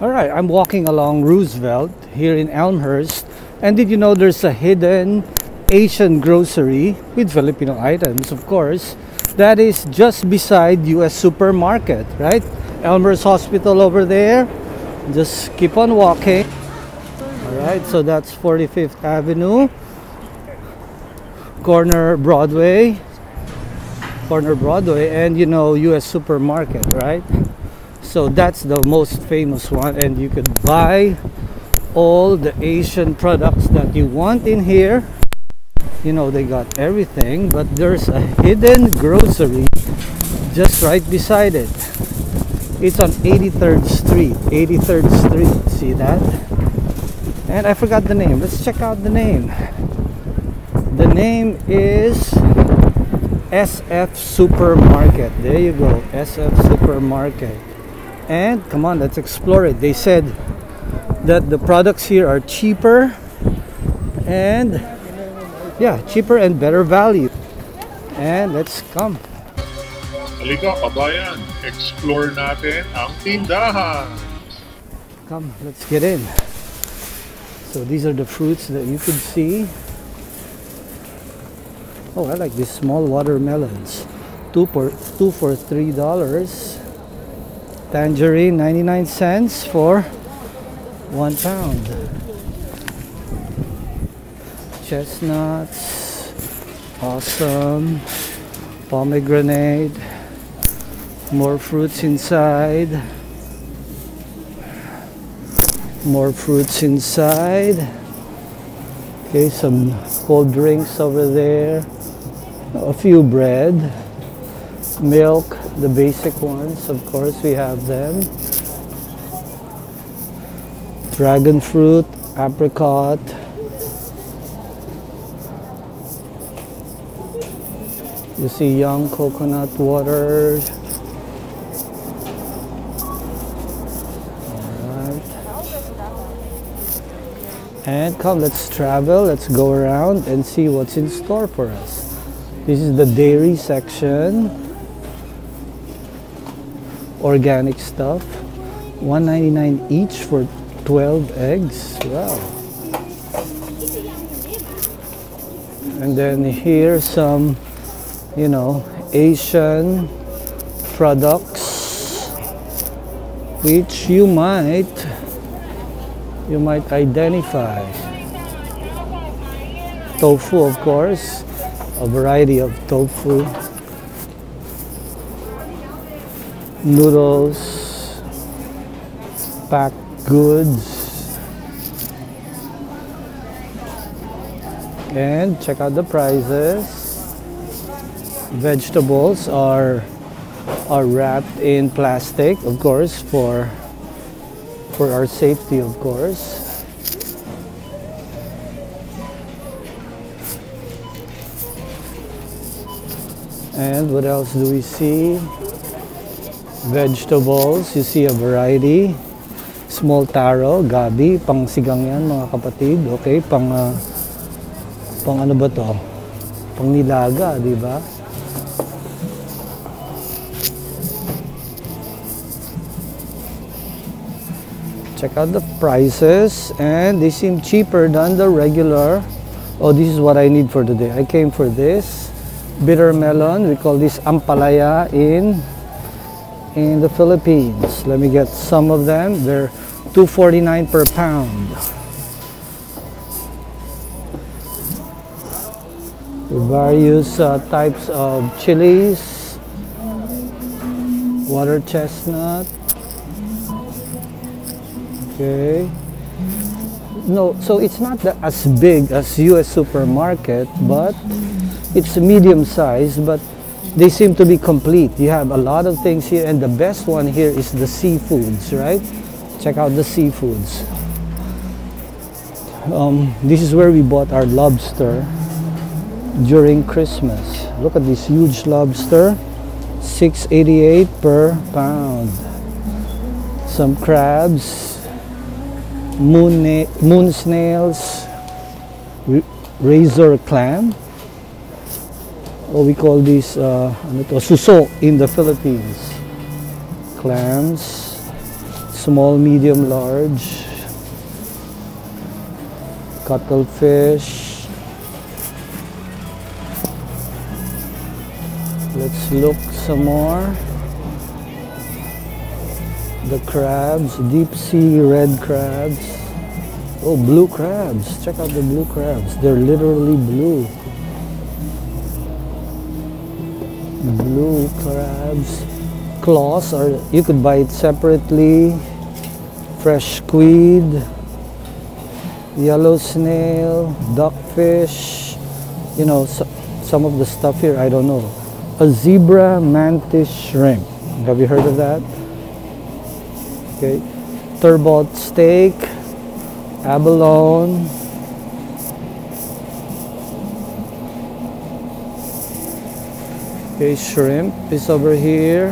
All right, I'm walking along Roosevelt here in Elmhurst. And did you know there's a hidden Asian grocery with Filipino items, of course, that is just beside US Supermarket, right? Elmhurst Hospital over there. Just keep on walking. All right, so that's 45th Avenue, corner Broadway, corner Broadway, and you know US Supermarket, right? So that's the most famous one and you could buy all the Asian products that you want in here. You know they got everything but there's a hidden grocery just right beside it. It's on 83rd Street 83rd Street see that? And I forgot the name. Let's check out the name. The name is SF Supermarket. There you go SF Supermarket and come on let's explore it. They said that the products here are cheaper and yeah cheaper and better value. And let's come. Halika kabayan, explore natin ang tindahan. come let's get in. So these are the fruits that you could see. Oh I like these small watermelons. Two for two for three dollars tangerine 99 cents for one pound. Chestnuts awesome. Pomegranate more fruits inside. More fruits inside. Okay some cold drinks over there. A few bread milk the basic ones of course we have them. Dragon fruit apricot. You see young coconut water and come let's travel let's go around and see what's in store for us. This is the dairy section organic stuff. 199 each for 12 eggs. Wow. And then here some you know Asian products which you might you might identify. Tofu of course a variety of tofu noodles, packed goods, and check out the prices. Vegetables are are wrapped in plastic, of course, for for our safety, of course. And what else do we see? Vegetables. You see a variety. Small taro, gabi, pang sigang yan mga kapatid. Okay, pang uh, pang ano ba to? Pang nilaga, di ba? Check out the prices and they seem cheaper than the regular. Oh, this is what I need for today. I came for this bitter melon. We call this ampalaya in in the Philippines. Let me get some of them. They're 249 per pound. Various uh, types of chilies, water chestnut. Okay. No, so it's not as big as US supermarket, but it's medium size, but they seem to be complete. You have a lot of things here, and the best one here is the seafoods, right? Check out the seafoods. Um, this is where we bought our lobster during Christmas. Look at this huge lobster, 6.88 per pound. Some crabs, moon, moon snails, razor clam, what we call this uh, ano to, suso in the Philippines. Clams, small, medium, large. Cuttlefish. Let's look some more. The crabs, deep sea red crabs. Oh, blue crabs. Check out the blue crabs. They're literally blue. Blue crabs. Claws or you could buy it separately. Fresh squid, yellow snail, duckfish. You know, so, some of the stuff here I don't know. A zebra mantis shrimp. Have you heard of that? Okay. Turbot steak, abalone, Okay, shrimp is over here.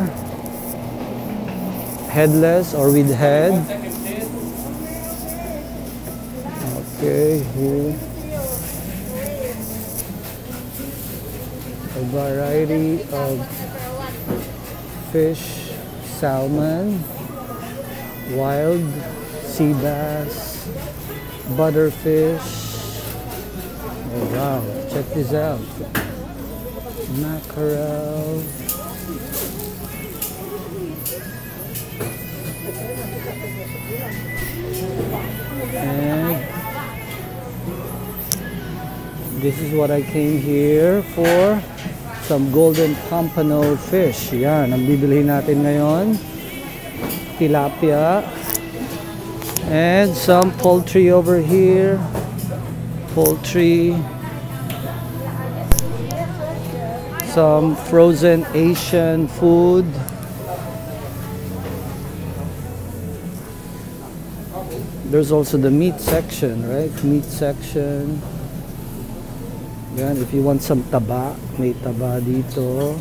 Headless or with head. Okay, here. A variety of fish, salmon, wild sea bass, butterfish. Oh wow, check this out mackerel. And this is what I came here for. Some golden pompano fish. Yan, ang bibilhin natin ngayon. Tilapia. And some poultry over here. Poultry. Some frozen Asian food. There's also the meat section, right? Meat section. Yan, if you want some taba, may taba dito.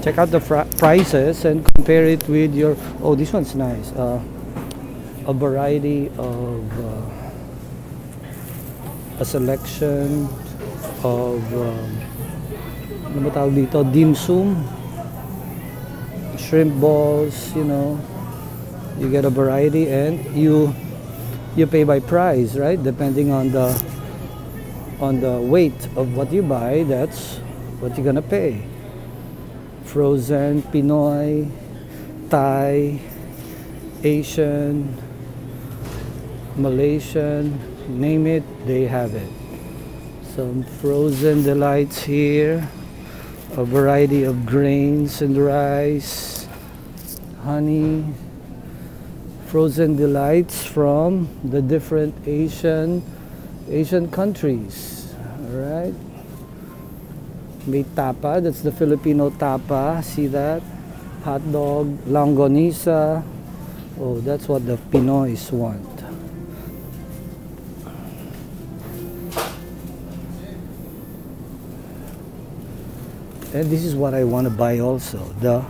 Check out the prices and compare it with your, oh, this one's nice. Uh, a variety of, uh, a selection of um, ano ba tawag dito? Dim sum. Shrimp balls you know. You get a variety and you you pay by price right? Depending on the on the weight of what you buy that's what you're gonna pay. Frozen pinoy thai asian malaysian name it they have it some frozen delights here a variety of grains and rice honey frozen delights from the different Asian Asian countries all right may tapa that's the Filipino tapa see that? Hot dog longanisa oh that's what the Pinoys want and this is what I want to buy also the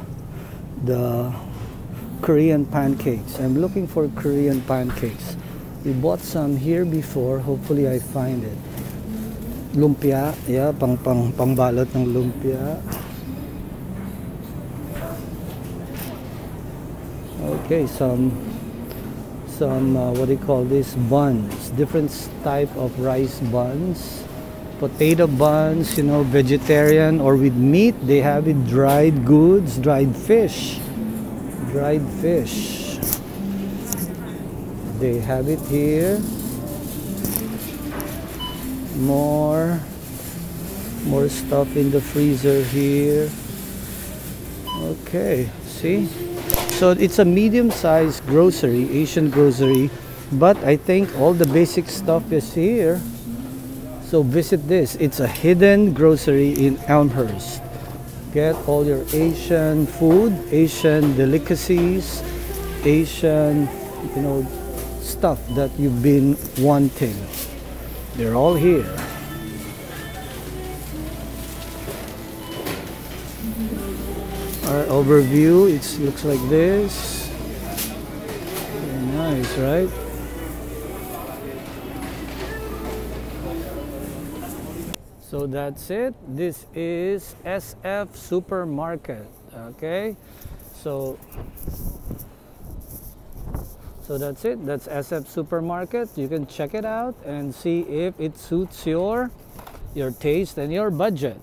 the Korean pancakes. I'm looking for Korean pancakes. We bought some here before hopefully I find it. Lumpia yeah pang pang pangbalot ng lumpia. Okay some some uh, what do you call this buns. Different type of rice buns potato buns, you know, vegetarian or with meat. They have it dried goods, dried fish. Dried fish. They have it here. More more stuff in the freezer here. Okay, see? So it's a medium-sized grocery, Asian grocery, but I think all the basic stuff is here. So visit this. It's a hidden grocery in Elmhurst. Get all your Asian food, Asian delicacies, Asian, you know, stuff that you've been wanting. They're all here. Our overview, it looks like this. Very nice, right? So that's it. This is SF Supermarket. Okay. So so that's it. That's SF Supermarket. You can check it out and see if it suits your your taste and your budget.